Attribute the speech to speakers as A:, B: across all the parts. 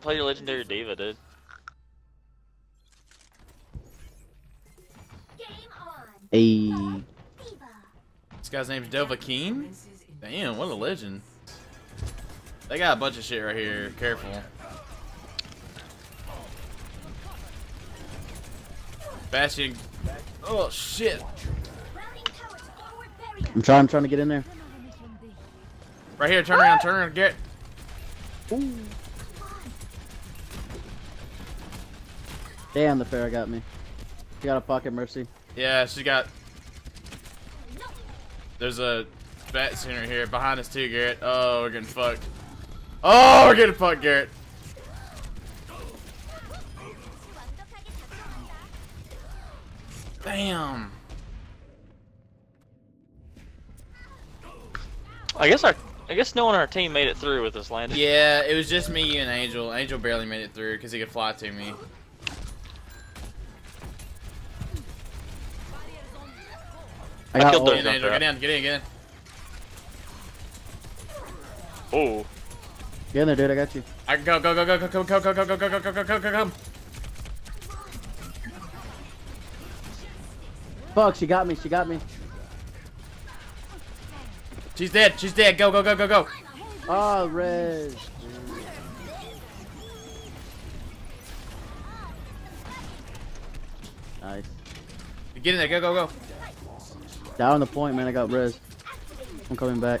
A: Play your legendary D.Va, dude.
B: Hey.
C: This guy's name's keen Damn, what a legend. They got a bunch of shit right here. Careful. Bastion. Oh, shit.
B: I'm trying, I'm trying to get in there.
C: Right here, turn around, turn around, get.
B: Ooh. Damn, the Pharah got me. She got a pocket mercy.
C: Yeah, she got. There's a bat center here behind us too, Garrett. Oh, we're getting fucked. Oh, we're getting fucked, Garrett. Damn.
A: I guess our, I guess no one on our team made it through with this landing.
C: Yeah, it was just me, you, and Angel. Angel barely made it through because he could fly to me.
B: I got
A: killed
B: ult.
A: the-
C: Get in, Get in, get in, get in.
A: Oh,
B: Get in there, dude. I got you.
C: I go, go, go, go, go, go, go, go, go, go, go, go, go, go, go, go, go.
B: Fuck, she got me. She got me.
C: She's dead. She's dead. Go, go, go, go, go.
B: Oh, Rez. Nice.
C: Get in there. Go, go, go.
B: Down the point, man. I got Rez. I'm coming back.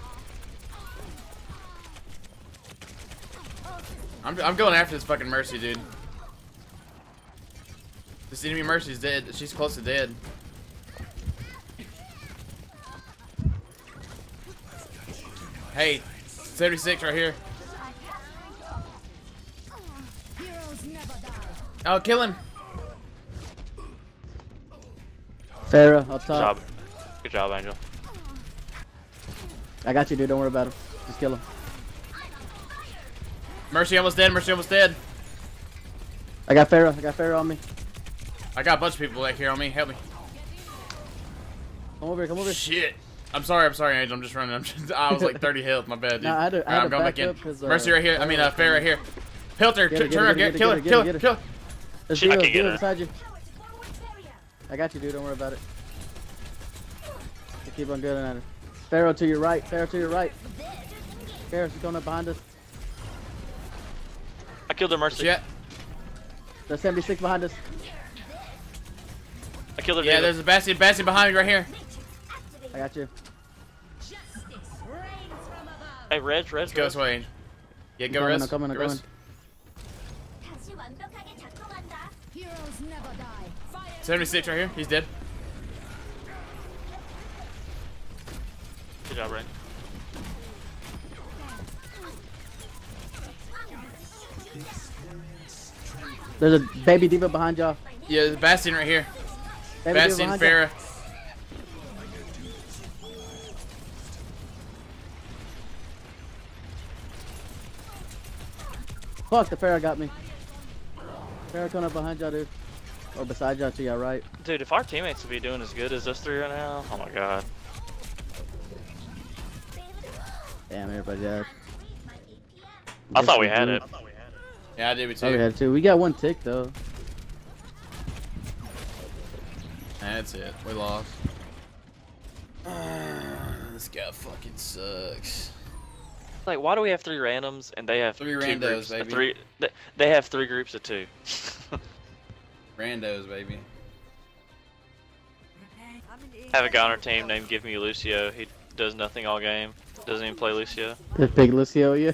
C: I'm, I'm going after this fucking Mercy, dude. This enemy Mercy's dead. She's close to dead. Hey, 76 right here. Oh, kill him.
B: Pharah, up top.
A: job. Good job, Angel.
B: I got you, dude. Don't worry about him. Just kill him.
C: Mercy almost dead. Mercy almost dead.
B: I got Pharah. I got Pharah on me.
C: I got a bunch of people back here on me. Help me.
B: Come over here. Come over here.
C: Shit. I'm sorry. I'm sorry, Angel. I'm just running. I'm just, I was like 30 health. My bad, dude.
B: No, I had to- I had
C: Alright,
B: to
C: I'm going
B: back
C: back in.
B: uh,
C: Mercy right here. I mean, uh,
B: Pharah-
C: Fair right here. Pilter,
B: Get her, get
C: turn
B: her,
C: around.
B: get her,
C: Kill her. Kill her.
B: her,
C: Kill her.
B: her.
C: Kill her.
B: There's
A: I can't get her.
B: beside you. I got you, dude. Don't worry about it. Just keep on doing at her. Pharah to your right. Pharah to your right. Pharah, she's going up behind us.
A: I killed her Mercy.
C: Yeah.
B: There's 76 behind us.
A: I killed her
C: Yeah,
A: D.Va.
C: there's a Bastion. Bastion behind me right here.
B: I got you.
A: Hey, Reg, Reg,
C: Let's go
A: Reg.
C: this way. Angel. Yeah, go
B: coming,
C: rest.
B: I'm coming, I'm
C: Go rest.
D: Heroes never die.
C: 76 right here. He's dead.
A: Good job, Reg.
B: There's a baby D.Va behind y'all.
C: Yeah, there's a Bastion right here.
B: Baby
C: Bastion,
B: behind.
C: Pharah.
B: Fuck, the Pharah got me. Pharah coming up behind y'all, dude. Or beside y'all to your right.
A: Dude, if our teammates would be doing as good as us three right now, oh my god.
B: Damn, everybody died.
A: I
B: Guess
A: thought we had it.
C: Yeah, I did we too.
B: Oh, we had two. We got one tick, though.
C: That's it. We lost. this guy fucking sucks.
A: Like, why do we have three randoms and they have
C: Three
A: two
C: randos,
A: groups?
C: baby.
A: Three. They, they have three groups of two.
C: Randos, baby.
A: have a guy on our team named Give Me Lucio. He does nothing all game. Doesn't even play Lucio.
B: The big Lucio, yeah.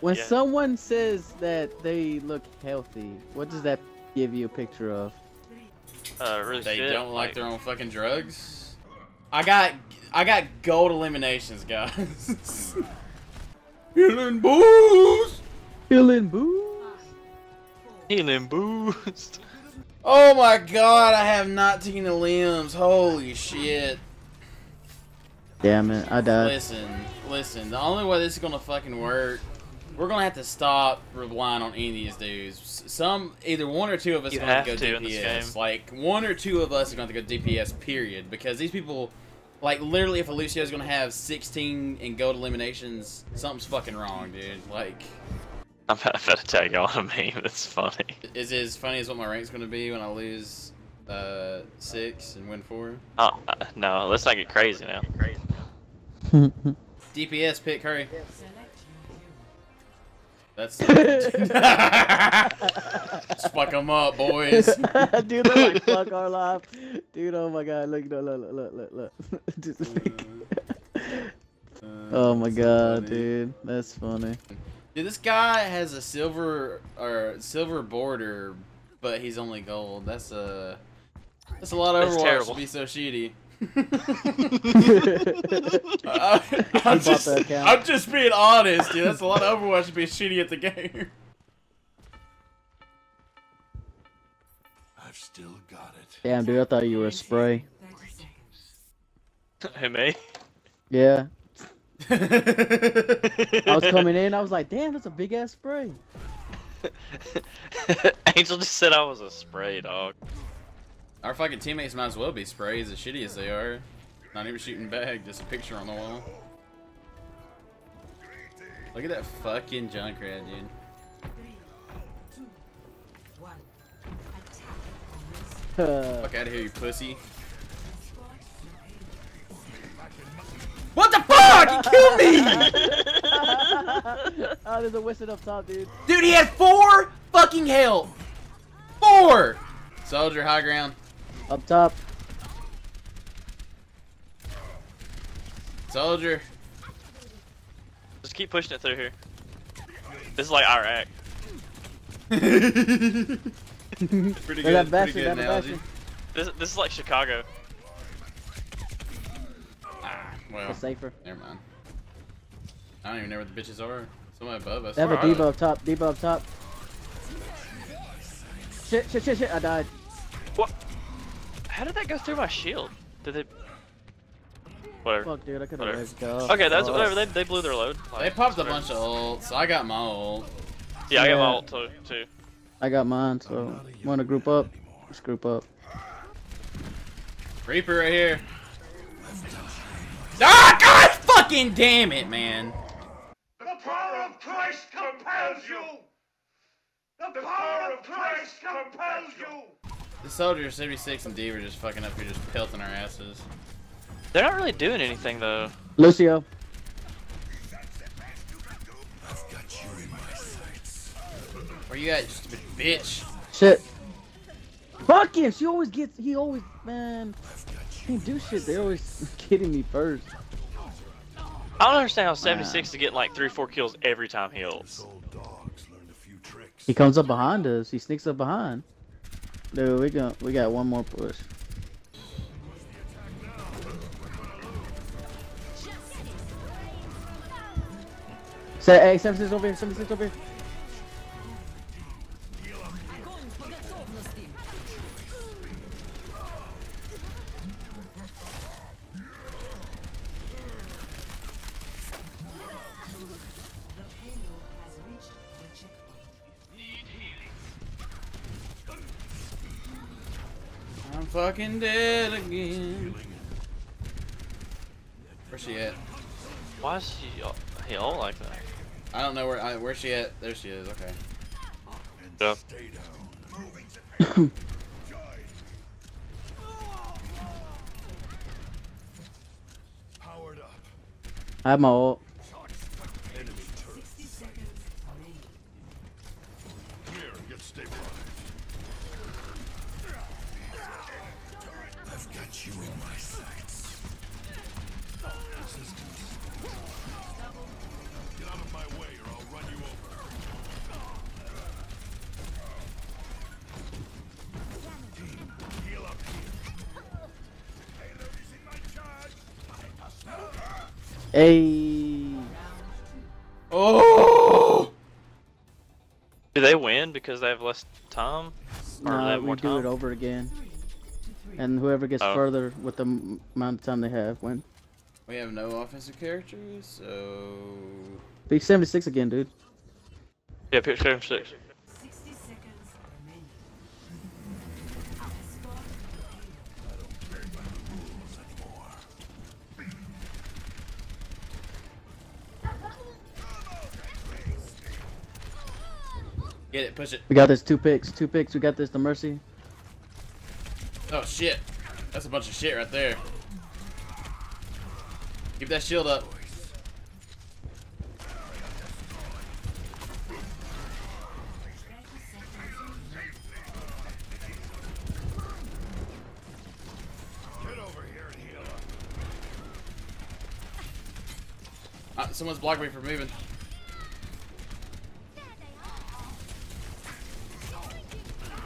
B: When
A: Yeah.
B: someone says that they look healthy, what does that give you a picture of?
A: Uh, really
C: They
A: fit,
C: don't like their own fucking drugs. I got, I got gold eliminations, guys. Healing boost.
B: Healing boo.
A: healing boost.
C: Oh my god, I have 19 limbs. Holy shit.
B: Damn it, I died.
C: Listen, listen. The only way this is gonna fucking work, we're gonna have to stop relying on any of these dudes. Some, either one or two of us
A: You
C: are gonna
A: have
C: go
A: to in this
C: DPS.
A: game.
C: Like one or two of us are gonna have to go DPS. Period. Because these people, like literally, if Alucio's gonna have 16 in gold eliminations, something's fucking wrong, dude. Like,
A: I'm about to tag y'all on a meme. That's funny.
C: Is it as funny as what my rank's gonna be when I lose uh six and win four?
A: Uh, uh, no, let's not get crazy now.
C: DPS pick hurry. That's Just fuck 'em up, boys.
B: Dude, they're like, fuck our life. Dude, oh my god, look, look, look, look, look, look. Just a pic. Uh, oh my god, dude. That's funny.
C: Dude, this guy has a silver or silver border, but he's only gold. That's a that's a lot of
A: That's
C: Overwatch
A: terrible.
C: to be so shitty.
B: He
C: I, I'm, just. I'm just being honest, dude. That's a lot of Overwatch to be shitty at the game.
E: I've still got it.
B: Damn, dude, I thought you were a spray.
A: Who me?
B: Yeah. I
C: I
B: was coming in, I was like, damn, that's a big ass spray.
A: Angel just said I was a spray dog.
C: Our fucking teammates might as well be sprays, as shitty as they are. Not even shooting back, just a picture on the wall. Look at that fucking Junkrat, dude. Fuck out of here, you pussy. What the fuck? He killed me!
B: oh, there's a wizard up top, dude.
C: Dude, he had four fucking health! Four! Soldier, high ground.
B: Up top.
C: Soldier.
A: Just keep pushing it through here. This is like Iraq.
C: pretty good,
B: got
C: pretty good analogy.
A: This this is like Chicago.
C: Ah, well,
B: It's safer.
C: never mind. I don't even know where the bitches are. Somebody above us.
B: They have a
C: Alright.
B: D.Va up top, D.Va up top. Shit, shit, shit, shit, I died.
A: What? How did that go through my shield? Did it? Whatever.
B: Fuck, dude, I could
A: Whatever.
B: have go.
A: Okay, that's
B: Oh.
A: whatever. They, they blew their load.
C: They popped a bunch of ults. I got my ult.
A: Yeah, I got my ult too. too.
B: I got mine, so want to group up? Let's group up.
C: Reaper right here. Ah, God fucking damn it, man.
E: The power of Christ compels you! The power of Christ compels you!
C: The soldiers, 76 and D were just fucking up here, just pelting our asses.
A: They're not really doing anything though.
B: Lucio.
E: I've got you in my sights.
C: Where you at, you stupid bitch?
B: Shit. Fuck him. She always gets. He always, man. He do shit. They're always getting me first.
A: I don't understand how 76 is getting like three, four kills every time he ults.
E: Old dogs learned a few tricks.
B: He comes up behind us. He sneaks up behind. Dude, we got we got one more push. Say, hey, 76 over here. 76 over here.
C: Fucking dead again. Where's she at?
A: Why is he he ult like that?
C: I don't know where. I, where's she at? There she is. Okay.
E: And
A: Yeah.
E: stay down.
B: Hey.
C: Oh!
A: Do they win because they have less time? Or
B: we do
A: time?
B: it over again. And whoever gets
A: oh.
B: further with the amount of time they have win.
C: We have no offensive characters, so...
B: Pick 76 again, dude.
A: Yeah, pick 76.
C: Get it, push it.
B: We got this. Two picks. Two picks. We got this. The mercy.
C: Oh shit. That's a bunch of shit right there. Keep that shield up.
E: Get over here and heal up.
C: Uh, someone's blocking me from moving.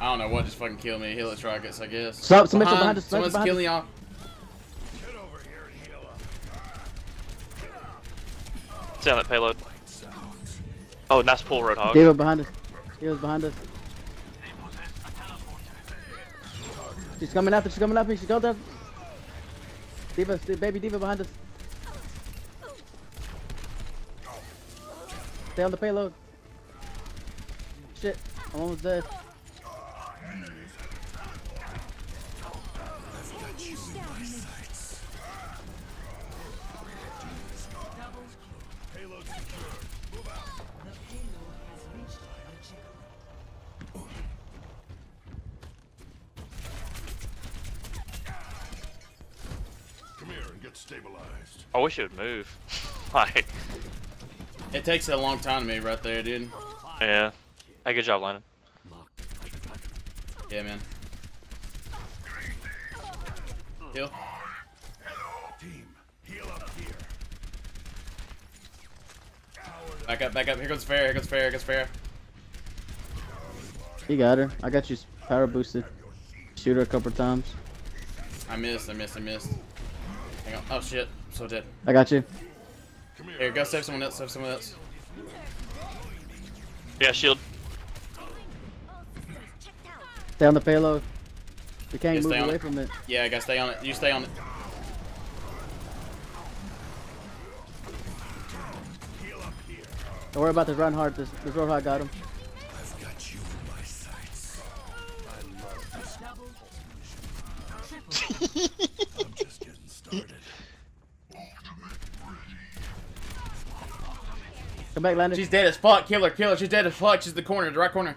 C: I don't know what just fucking killed me. Helix rockets, I guess.
B: Stop, somebody's behind us,
C: Someone's
B: behind
C: killing y'all.
E: Get over here and heal up.
A: Stay on that payload. Oh, nice pull, Roadhog.
B: D.Va behind us. D.Va's behind us. She's coming after. She's coming after me. She's going down. D.Va, baby D.Va behind us. Stay on the payload. Shit, I'm almost dead.
E: Stabilized.
A: I wish it would move. like,
C: It takes a long time to move right there, dude.
A: yeah. Hey, good job, Landon.
C: Yeah, man. Heal.
E: Team, heal up here.
C: Back up, back up. Here goes fair. Here goes fair. Here goes fair.
B: You got her. I got you power boosted. Shoot her a couple times.
C: I missed. I missed. I missed. Hang on. Oh shit. I'm so dead.
B: I got you.
E: Here.
C: Here, go save someone else. Save someone else.
A: Yeah, shield.
B: Stay on the payload. We can't
C: Yeah,
B: move away
C: it.
B: from it.
C: Yeah, I gotta stay on it. You stay on it.
E: Heal up here.
B: Don't worry about this Reinhardt. This, this Roadhog got him. Back, Landon.
C: She's dead as fuck. Kill her. Kill her. She's dead as fuck. She's the corner. The right corner.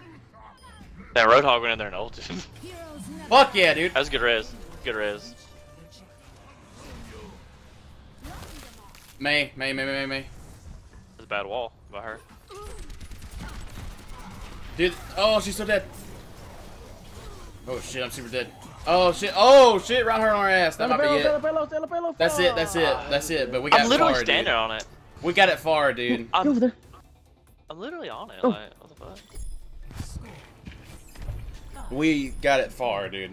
A: That Roadhog went in there and ulted.
D: Heroes
C: Fuck yeah, dude.
A: that was good res. Good res.
C: Mei. Mei. Mei. Mei. Mei.
A: That's a bad wall by her.
C: Dude. Oh, she's so dead. Oh shit. I'm super dead. Oh shit. Oh shit. Right her on our ass. That might be
B: payload. Stay on
C: it.
B: the payload. Stay on the payload.
C: That's it. That's it. That's it. But we got
A: I'm literally
C: far,
A: standing
C: dude.
A: on it.
C: We got it far, dude.
B: Get over
A: I'm,
B: there.
A: I'm literally on it.
B: Oh.
A: Like, what the fuck?
C: We got it far, dude.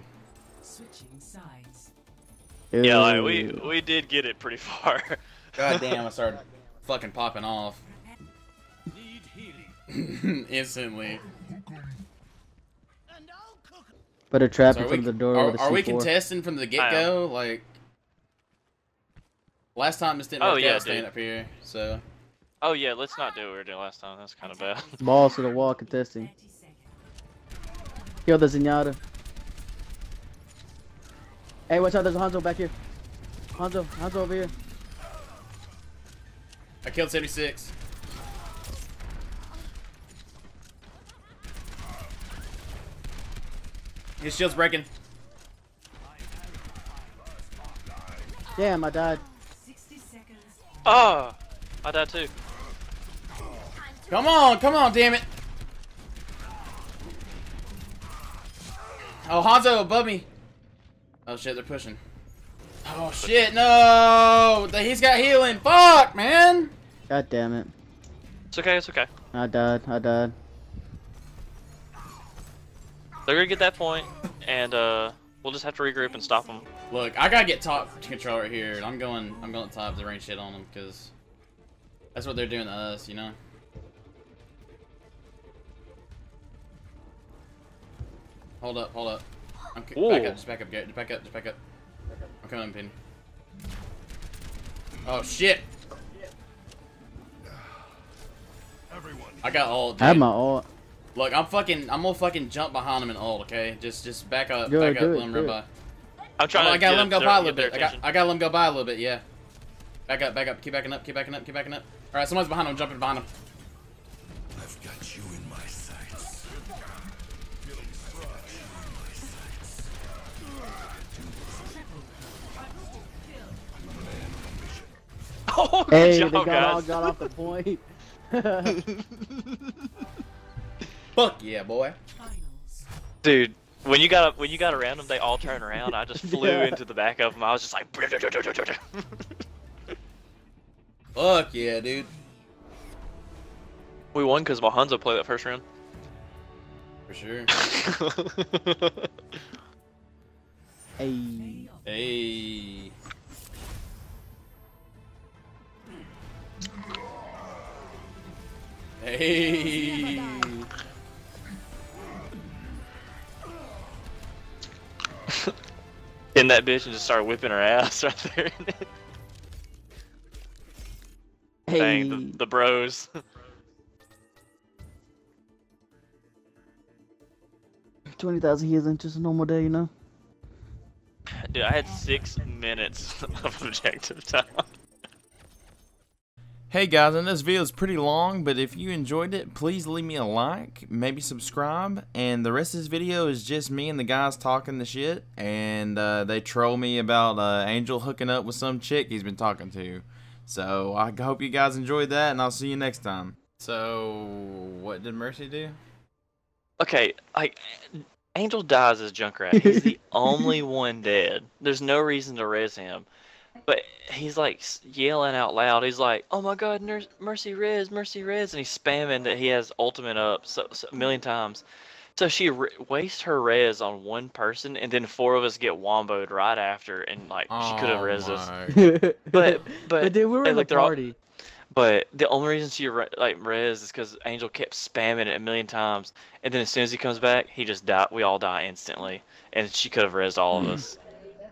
F: Switching sides.
A: Yeah, like, we we did get it pretty far.
C: God damn, I started fucking popping off
E: Need healing.
C: instantly.
B: Put a trap
C: So
B: in front
C: we,
B: of the door
C: are,
B: with a
C: are we
B: C4.
C: contesting from the get go? Like last time, this didn't
A: Oh,
C: work
A: yeah,
C: out staying
A: dude.
C: up here. So
A: oh yeah, let's not do what we were doing last time. That's kind of bad.
B: Balls to the wall contesting.
F: 30.
B: Kill the Zenyatta. Hey, watch out. There's a Hanzo back here. Hanzo. Hanzo over here.
C: I killed 76. His shield's breaking.
B: Damn, I died.
F: 60 seconds.
A: Oh, I died too.
C: Come on, come on, damn it. Oh, Hanzo above me. Oh shit, they're pushing. Oh shit, no! He's got healing. Fuck, man.
B: God damn it.
A: It's okay. It's okay.
B: I died. I died.
A: They're gonna get that point, and uh, we'll just have to regroup and stop them.
C: Look, I gotta get top control right here, and I'm going. I'm going top to rain shit on them because that's what they're doing to us, you know. Hold up, hold up. I'm c- back up, just back up, Garrett. Just back up, just back up. I'm coming, Penny. Oh shit!
E: Everyone.
C: I got ult.
B: I have
C: dude.
B: my ult.
C: Look, I'm fucking. I'm gonna fucking jump behind him and ult. Okay, just just back up,
B: Do it,
C: back up,
B: it,
C: let him run by.
A: I'm trying
C: Oh,
A: to
C: I gotta let him go
A: their-
C: by a little bit. I got, I gotta let him go by a little bit. Yeah. Back up, back up. Keep backing up. Keep backing up. Keep backing up. Keep backing up. All right, someone's behind him. Jumping behind him.
A: Oh, good
B: Hey,
A: job,
B: they got all got off the point.
G: Fuck yeah, boy.
A: Dude, when you got when you got around them, they all turned around. I just flew
B: Yeah.
A: into the back of them. I was just like.
G: Fuck yeah, dude.
A: we won because Hanzo played that first round.
G: For sure.
B: hey.
G: Hey. Hey.
A: In that bitch and just start whipping her ass right there.
B: Hey.
A: Dang, the, the bros.
B: Twenty thousand years ain't just a normal day, you know.
A: Dude, I had six minutes of objective time.
C: Hey guys, I know this video is pretty long, but if you enjoyed it, please leave me a like, maybe subscribe, and the rest of this video is just me and the guys talking the shit, and uh, they troll me about uh, Angel hooking up with some chick he's been talking to. So I hope you guys enjoyed that, and I'll see you next time. So, what did Mercy do?
A: Okay, like Angel dies as Junkrat. He's the only one dead. There's no reason to res him. But he's like yelling out loud. He's like, "Oh my God, nurse, Mercy res, Mercy res," and he's spamming that he has ultimate up so, so a million times. So she re- wastes her res on one person, and then four of us get womboed right after, and like she could have
C: Oh
A: res us.
B: but
A: But
B: but
A: but
B: dude, we were
A: hey,
B: in the
A: look, they're all-
B: party.
A: But the only reason she re- like res is because Angel kept spamming it a million times, and then as soon as he comes back, he just die. We all die instantly, and she could have resed all of hmm. us.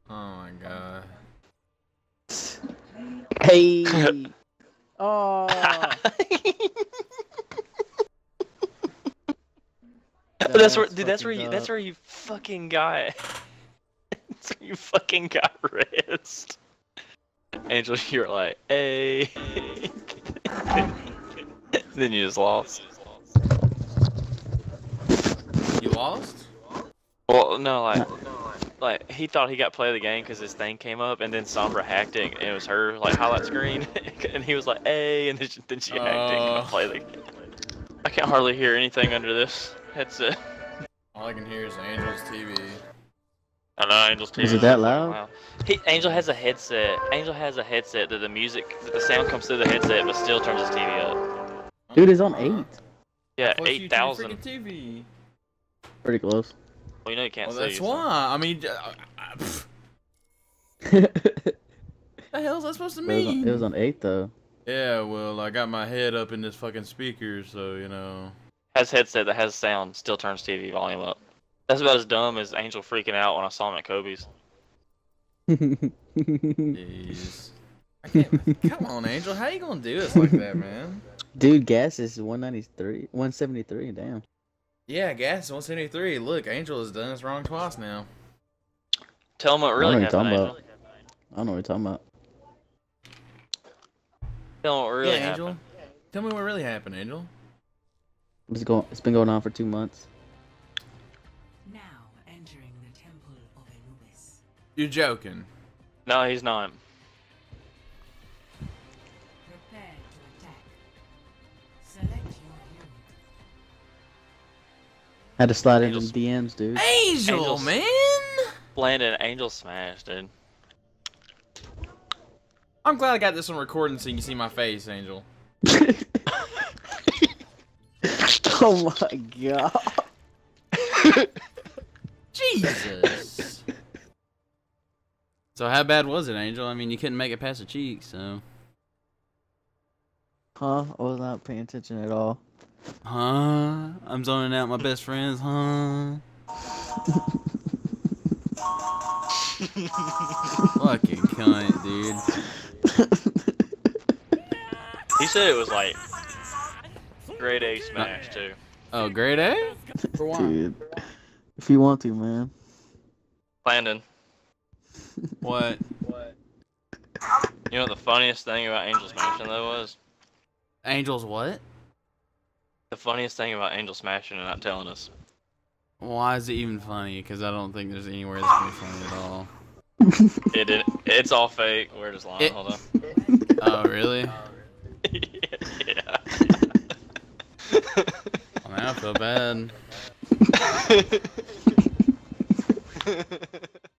C: Oh my god.
B: Hey. oh.
A: But that's where,
B: That's
A: dude. That's where
B: fucking
A: you. That's where you fucking got. that's where you fucking got resed. Angel, you're like, hey. then you just lost.
C: You lost?
A: Well, no, like, like he thought he got play of the game because his thing came up, and then Sombra hacked it, and it was her like highlight screen, and he was like, "Hey," and then she, then she hacked it and oh. play the game. I can't hardly hear anything under this headset.
C: All I can hear is Angel's TV.
A: I know Angel's TV.
B: Is it that loud?
A: He, Angel has a headset. Angel has a headset that the music, that the sound comes through the headset, but still turns his TV up.
B: Dude, it's on eight.
A: Yeah,
C: Plus you
A: eight
C: two
A: thousand.
C: freaking TV.
B: Pretty close.
A: Well, you know you can't
C: Well,
A: see.
C: that's
A: so-
C: why. I mean, uh, uh, pff,
B: it,
C: the hell's that supposed to
B: was on,
C: mean?
B: it was on eight though.
C: Yeah, well, I got my head up in this fucking speaker, so you know.
A: Has headset that has sound, still turns TV volume up. That's about as dumb as Angel freaking out when I saw him at Kobe's.
C: Jeez. I can't. Come on, Angel. How you gonna do this like that, man?
B: Dude, gas is 193, 173. Damn.
C: Yeah, gas 173. Look, Angel has done us wrong twice now.
A: Tell him what really
B: know what you're
A: happened, Angel.
B: I don't know what you're talking about.
A: Tell him what really
C: yeah,
A: happened.
C: Angel. Tell me what really happened, Angel.
B: It's going. It's been going on for two months.
F: Now entering the temple of Anubis.
C: You're joking.
A: No, he's not.
B: Had to slide into
A: Angels.
B: the DMs, dude.
C: Angel,
A: Angels.
C: man.
A: Landon, Angel smash, dude.
C: I'm glad I got this on recording so you can see my face, Angel.
B: oh my god.
C: Jesus.
H: So how bad was it, Angel? I mean, you couldn't make it past the cheek, so.
B: Huh? I was not paying attention at all.
H: Huh? I'm zoning out my best friends, huh? Fucking cunt, dude.
A: He said it was like grade A smash too.
H: Oh, grade A?
C: For what?
B: Dude. If you want to, man.
A: Landon,
H: What? What?
A: You know what the funniest thing about Angels Mansion though was?
H: Angel's what?
A: The funniest thing about Angel smashing and not telling us.
H: Why is it even funny? Because I don't think there's anywhere that's gonna be funny at all.
A: It did. It's all fake. We're just lying.
H: It-
A: Hold on.
C: Oh, really?
A: yeah.
C: Well, now I feel bad.